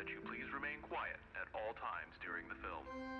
that you please remain quiet at all times during the film.